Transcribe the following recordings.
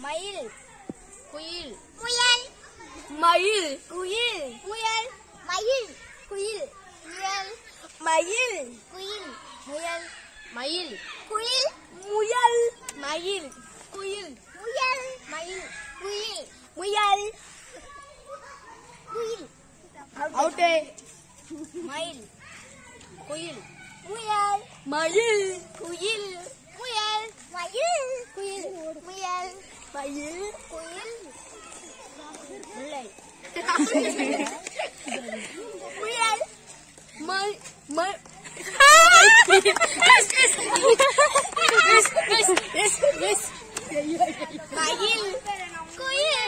மயில் குயில் முயல் மயில் குயில் முயல் மயில் குயில் முயல் மயில் குயில் முயல் மயில் குயில் முயல் மயில் குயில் முயல் மயில் குயில் முயல் குயில் அவுட்டே மயில் குயில் முயல் மயில் குயில் முயல் மயில் குயில் முயல் Bayil, kuil. Mulai. Mulai. Mal, mal. Yes, yes, yes, yes, yes, yes. Bayil, kuil.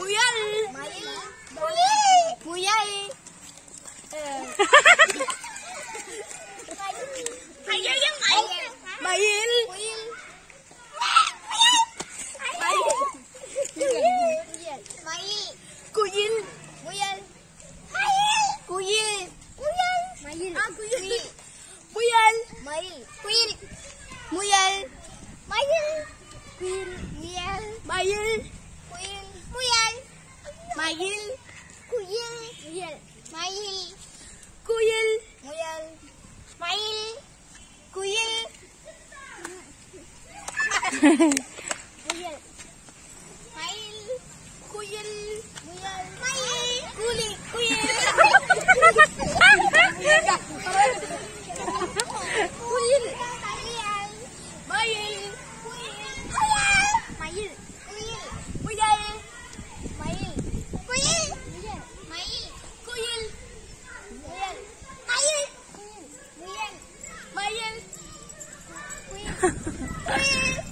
Muyal, குயில் முயல் மயில் குயில் முயல் மயில் குயில் முயல் மயில் குயில் 哈 哈